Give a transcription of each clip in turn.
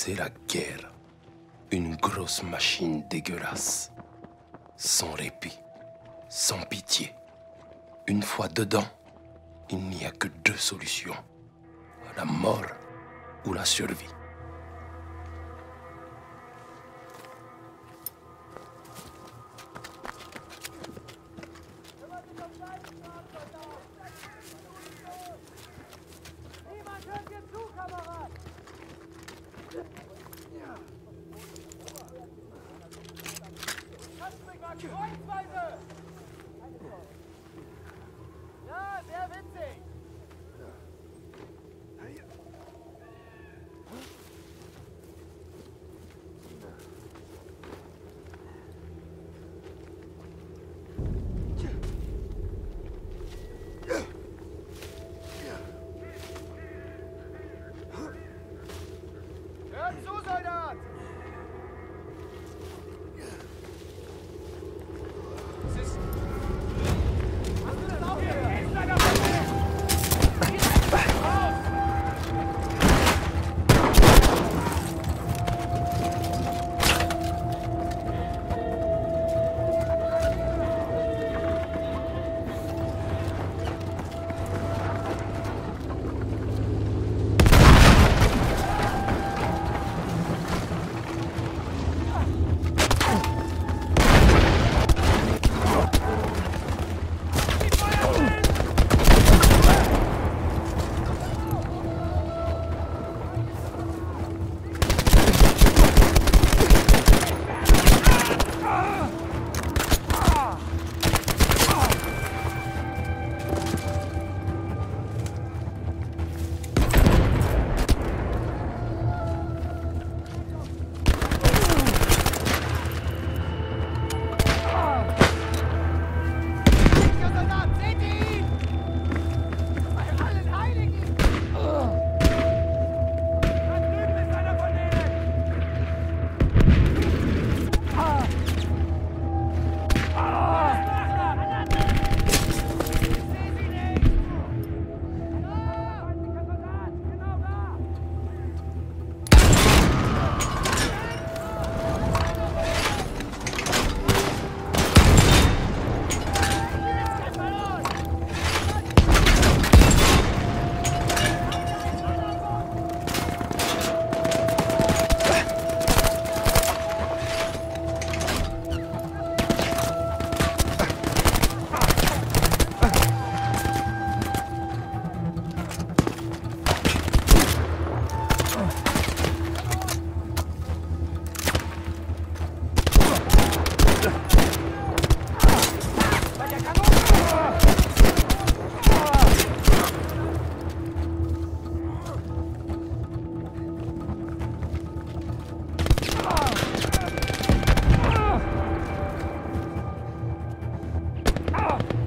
C'est la guerre. Une grosse machine dégueulasse. Sans répit. Sans pitié. Une fois dedans, il n'y a que deux solutions. La mort ou la survie. Plus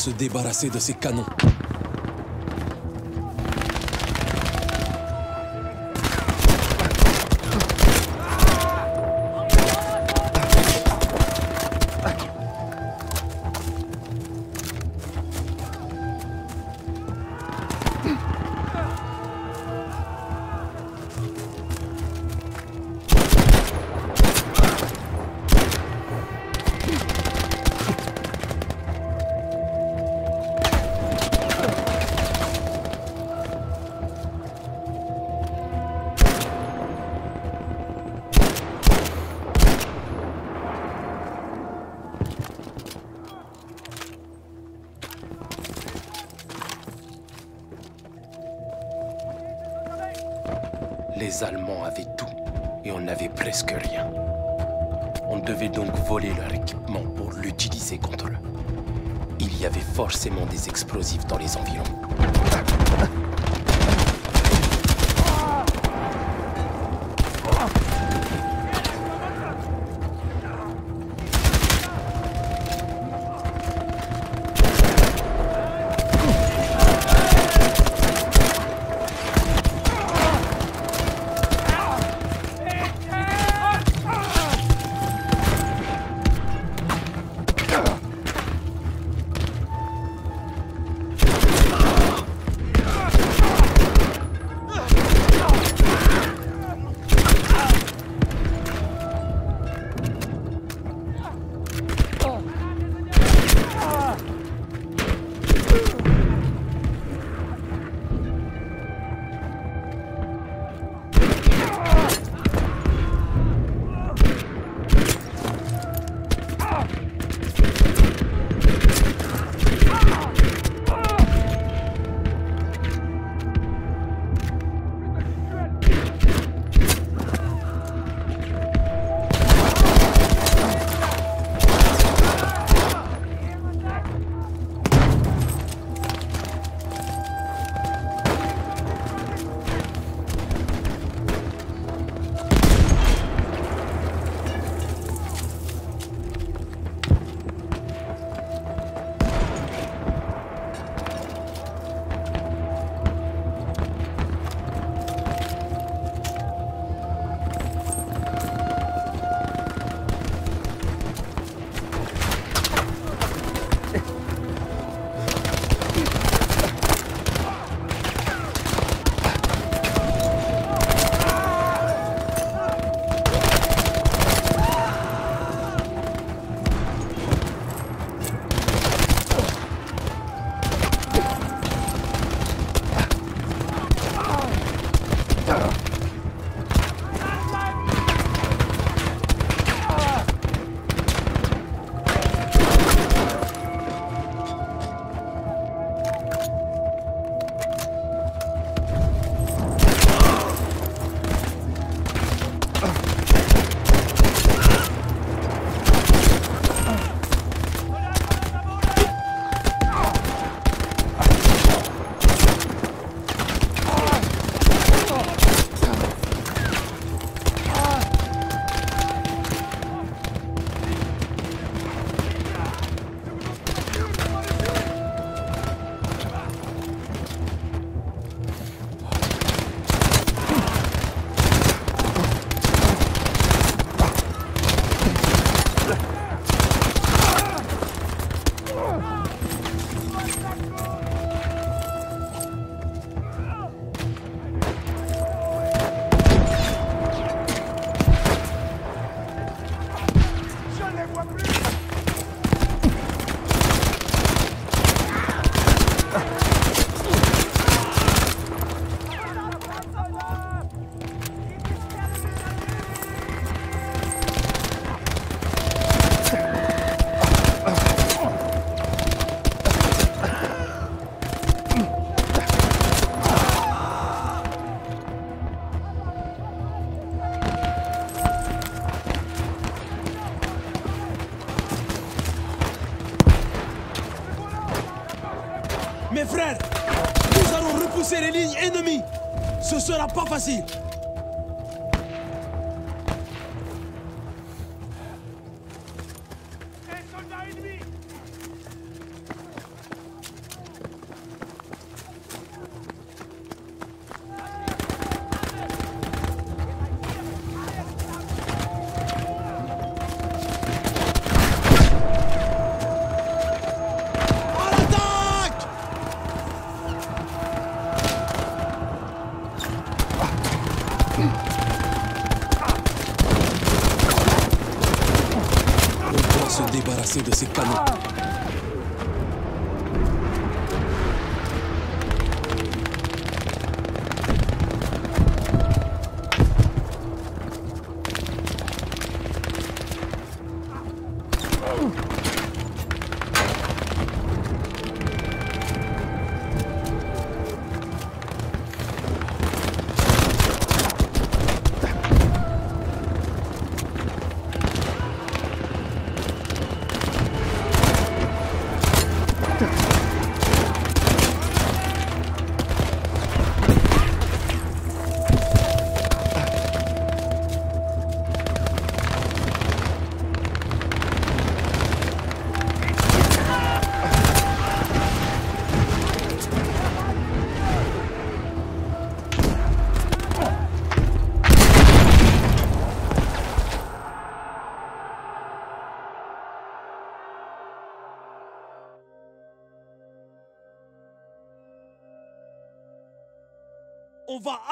se débarrasser de ces canons. Presque rien. On devait donc voler leur équipement pour l'utiliser contre eux. Il y avait forcément des explosifs dans les environs.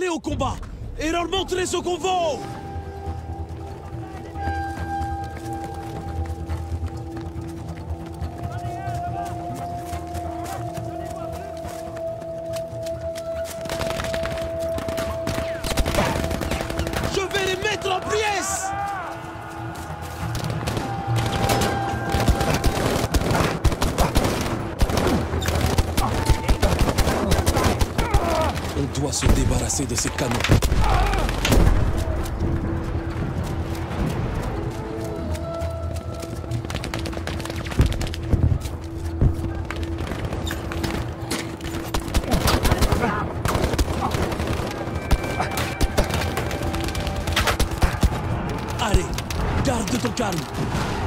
Aller au combat. Et leur montrer ce qu'on vaut garde ton calme.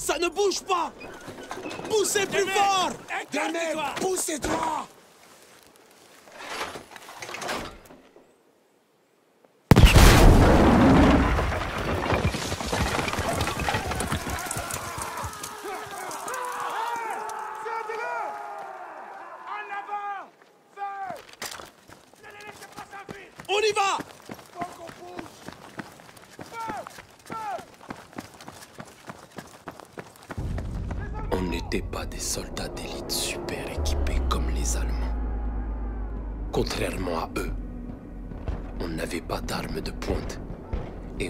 Ça ne bouge pas. Poussez plus fort. Démé, poussez-toi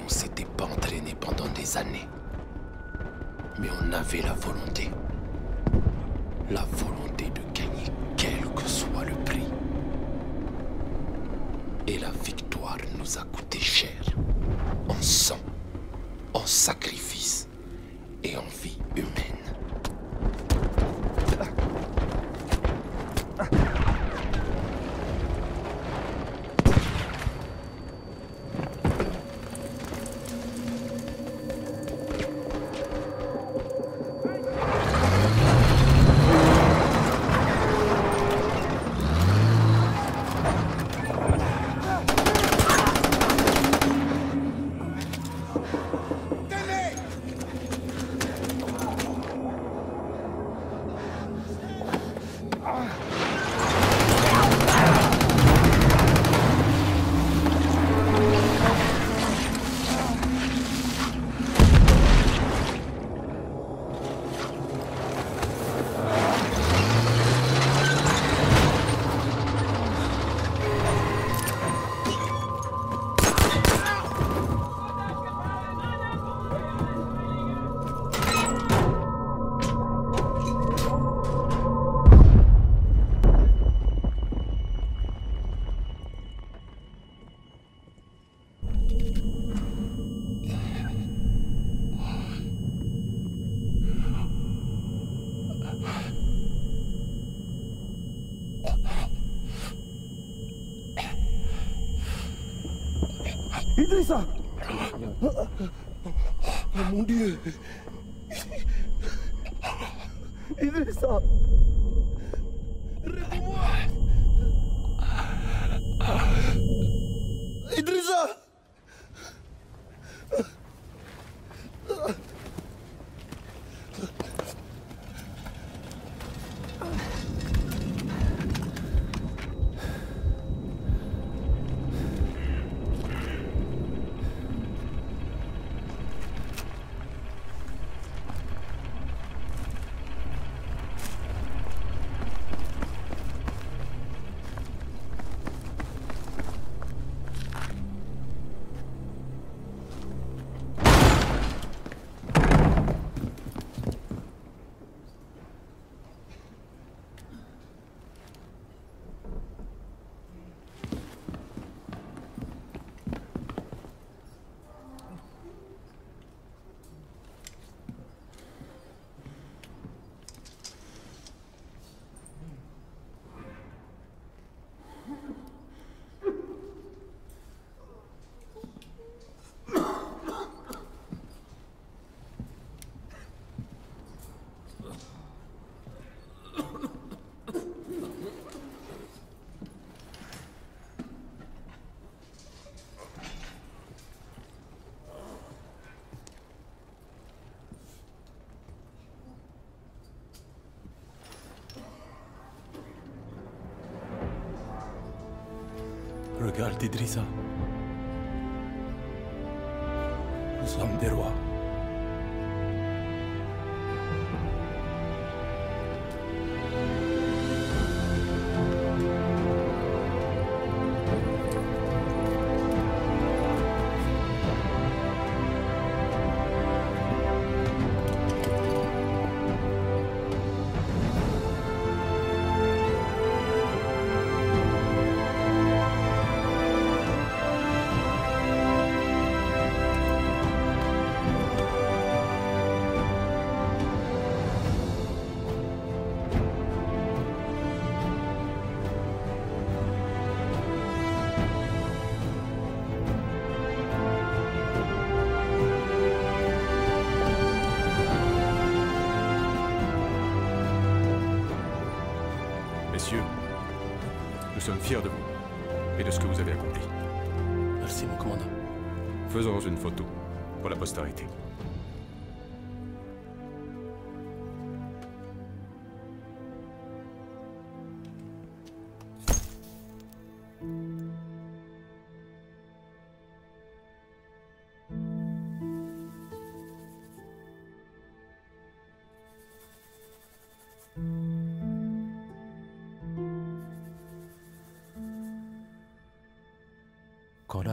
on s'était pas entraîné pendant des années. Mais on avait la volonté. La volonté de gagner quel que soit le prix. Et la victoire nous a coûté cher. En sang, en sacrifice et en vie humaine. Idrissa Oh mon Dieu Idrissa Réponds-moi Idrissa Idrissa. Nous. Fiers de vous et de ce que vous avez accompli. Merci, mon commandant. Faisons une photo pour la postérité.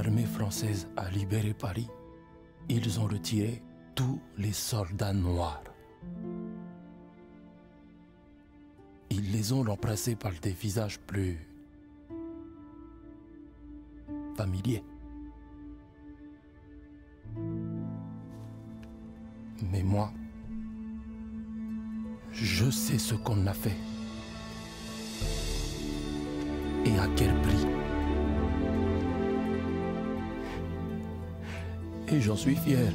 L'armée française a libéré Paris, ils ont retiré tous les soldats noirs. Ils les ont remplacés par des visages plus familiers. Mais moi, je sais ce qu'on a fait. Et à quel prix. Et j'en suis fier.